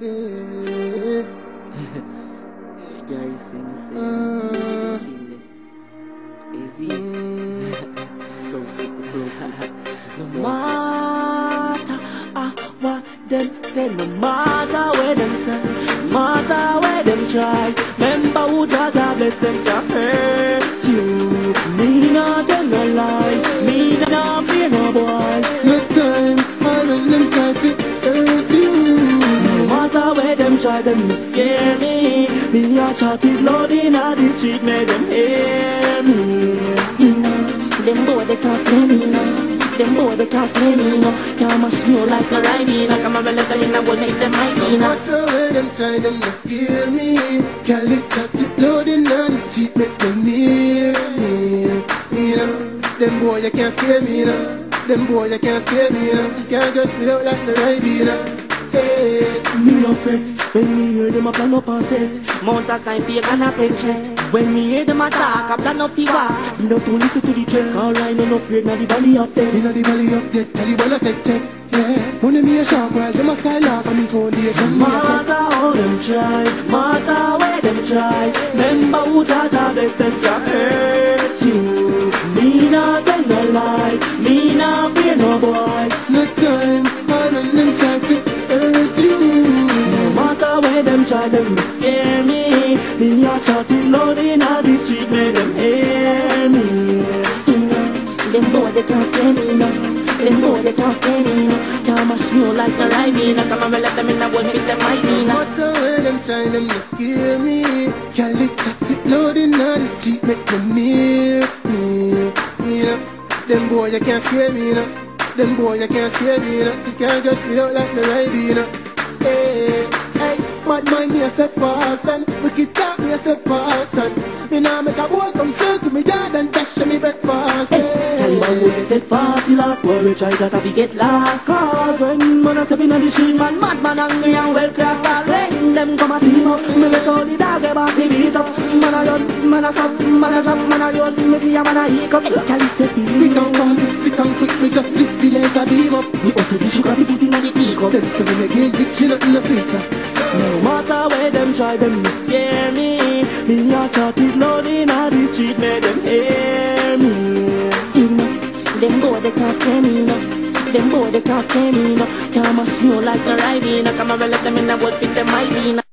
Gary see me say Mm. thing So super close. No matter ah, what them say, no matter where them say, no matter where them try. Remember who Jah Jah bless them can hurt you. Me not tell no lie, me not fear no boy. Try, them no scare me. Me a chat it loud in a the street, make them hear me. You know, them boy they can't scare me now. Them boy they can't scare me now. Can't mash me like a rhino. Come on, let them in a world make them mighty No now. matter where them try, them no scare me. Girl, it chat it loud in the street, make them hear me. You know, them boy you can't scare me, know. Them boy you can't scare me, you. Can't just me out like the ride, you know. Hey. Me no fret when me hear them a plan up and set. Mount a time fake and a threat. When me hear them a talk, a plan up fever. Me no to listen to the threat. Cause I no no afraid na the valley of death. Inna the valley of death, tell you wanna take check, yeah. Money me a shark while them a skylark on me foundation. A. Matter how them try, matter where them try. Remember who Jah Jah bless them can them scare me. Me a chat it loud in the street, make them hear me. Them boy they can't scare me no. Them boy they can't scare me no. Can't mash me out like a rhino. Come on, me let them in the world, make them mighty No now. matter where them try, them no scare me. Girl, it chat it loud in the street, make them hear me. You know, them boy you can't scare me, know. Them boy you can't scare me, know. You can't just me out like the ride, you. And wicked talk me a step past and me nah make a boy come circle me yard and dash me breakfast. Tell you Hey. how you step fast, the last boy we try that we get lost. Cause when man a step in the street, man mad, man angry and well craft. All when them come a team up, me let all the dog back the beat up. Man a run, man a stop, man a drop, man a run. Me see a man a hiccup, can you step in? Quick and fast, sick and quick, me just lift the laser beam up. Me also the sugar we put in the teacup. Them say me again, big chin up in the streets. Uh. No them no scare me. Me a chat it loud in a the street, make them hear me. You them boy they can't scare me no. Them boy they can't scare me no. Can't mash me like a rhino. Come on, let them in the world, fit them mighty.